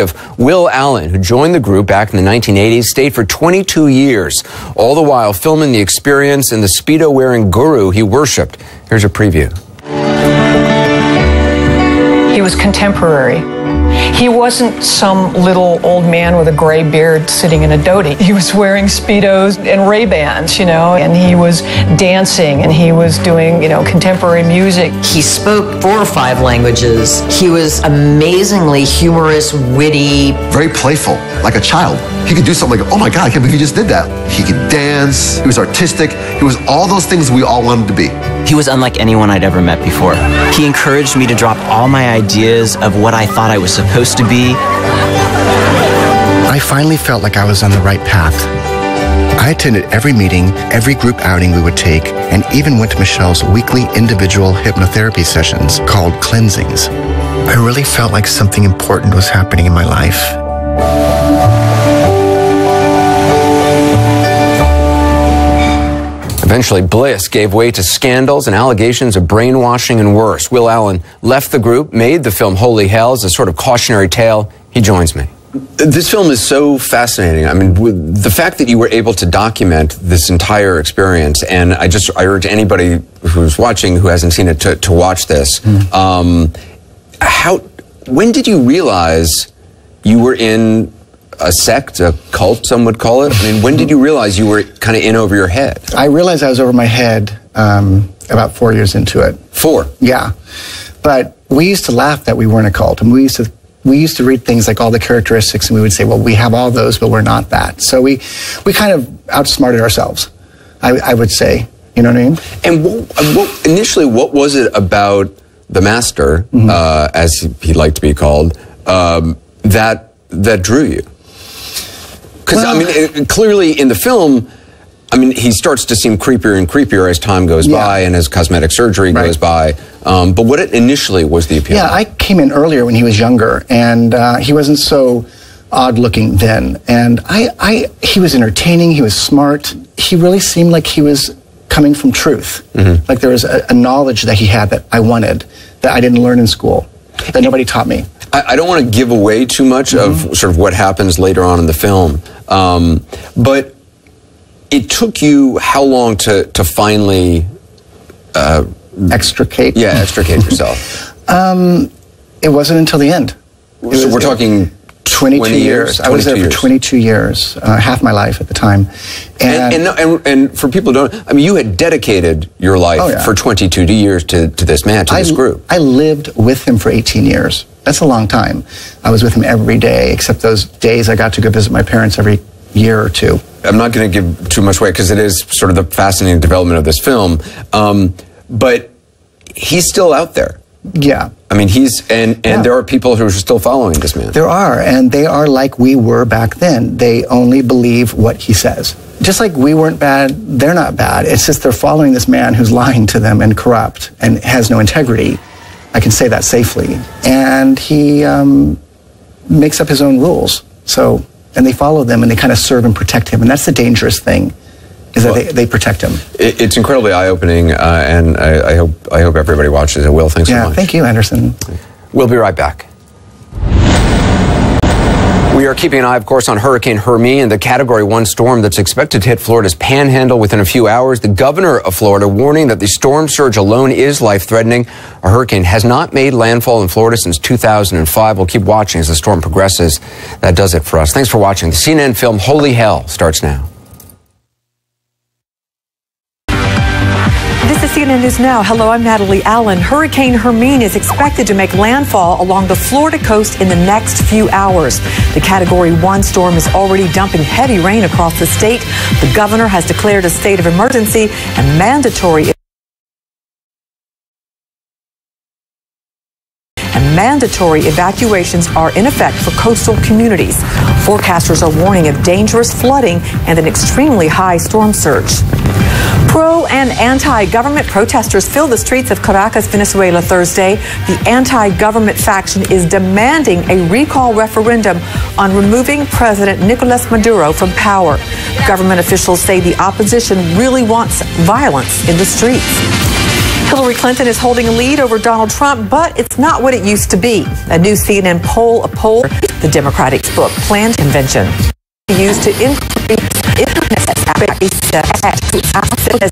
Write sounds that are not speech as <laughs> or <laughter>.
of Will Allen, who joined the group back in the 1980s, stayed for 22 years, all the while filming the experience in the Speedo wearing guru he worshiped. Here's a preview. He was contemporary. He wasn't some little old man with a gray beard sitting in a dhoti. He was wearing Speedos and Ray-Bans, you know, and he was dancing and he was doing, you know, contemporary music. He spoke four or five languages. He was amazingly humorous, witty. Very playful, like a child. He could do something like, oh my God, I can't believe he just did that. He could dance, he was artistic, he was all those things we all wanted to be. He was unlike anyone I'd ever met before. He encouraged me to drop all my ideas of what I thought I was supposed to be. I finally felt like I was on the right path. I attended every meeting, every group outing we would take, and even went to Michel's weekly individual hypnotherapy sessions called cleansings. I really felt like something important was happening in my life. Eventually, Bliss gave way to scandals and allegations of brainwashing and worse. Will Allen left the group, made the film Holy Hell as a sort of cautionary tale. He joins me. This film is so fascinating. I mean, the fact that you were able to document this entire experience, and I just I urge anybody who's watching who hasn't seen it to, to watch this. Mm. Um, how? When did you realize you were in a sect, a cult, some would call it? I mean, when did you realize you were kind of in over your head? I realized I was over my head um, about four years into it. Four? Yeah. But we used to laugh that we weren't a cult, and we used to we used to read things like all the characteristics, and we would say, "Well, we have all those, but we're not that." So we we kind of outsmarted ourselves. I, I would say, you know what I mean? And what, what, initially, what was it about the master, mm-hmm. uh, as he, he, liked to be called, um, that that drew you? Because well, I mean, it, clearly in the film, I mean, he starts to seem creepier and creepier as time goes yeah. by and as cosmetic surgery right. goes by. Um, but what it initially was the appeal? Yeah, I came in earlier when he was younger, and uh, he wasn't so odd looking then. And I, I, he was entertaining. He was smart. He really seemed like he was coming from truth. Mm-hmm. Like there was a, a knowledge that he had that I wanted that I didn't learn in school that nobody taught me. I, I don't want to give away too much mm-hmm. of sort of what happens later on in the film, um, but it took you how long to to finally uh, extricate? Yeah, extricate yourself. <laughs> um, it wasn't until the end. so we're talking 22 years. years. I was there for 22 years, uh, half my life at the time. And and, and, and, and, for people who don't, I mean, you had dedicated your life oh, yeah. for 22 years to, to this man, to I, this group. I lived with him for 18 years. That's a long time. I was with him every day, except those days I got to go visit my parents every year or two. I'm not going to give too much away because it is sort of the fascinating development of this film. Um, but he's still out there. Yeah. I mean, he's, and, and yeah. there are people who are still following this man. There are, and they are like we were back then. They only believe what he says. Just like we weren't bad, they're not bad. It's just they're following this man who's lying to them and corrupt and has no integrity. I can say that safely. And he um, makes up his own rules. So, and they follow them and they kind of serve and protect him. And that's the dangerous thing is that well, they, they protect him. It, it's incredibly eye-opening, uh, and I, I, hope I hope everybody watches it. Will, thanks yeah, so much. Thank you, Anderson. We'll be right back. We are keeping an eye, of course, on Hurricane Hermine and the Category 1 storm that's expected to hit Florida's panhandle within a few hours. The governor of Florida warning that the storm surge alone is life-threatening. A hurricane has not made landfall in Florida since 2005. We'll keep watching as the storm progresses. That does it for us. Thanks for watching. The CNN film Holy Hell starts now. CNN News Now. Hello, I'm Natalie Allen. Hurricane Hermine is expected to make landfall along the Florida coast in the next few hours. The Category 1 storm is already dumping heavy rain across the state. The governor has declared a state of emergency and mandatory and mandatory evacuations are in effect for coastal communities. Forecasters are warning of dangerous flooding and an extremely high storm surge. Pro and anti government protesters filled the streets of Caracas, Venezuela Thursday. The anti government faction is demanding a recall referendum on removing President Nicolas Maduro from power. Government officials say the opposition really wants violence in the streets. Hillary Clinton is holding a lead over Donald Trump, but it's not what it used to be. A new CNN poll, a poll, the Democratic's book planned convention used to increase internet Exacto.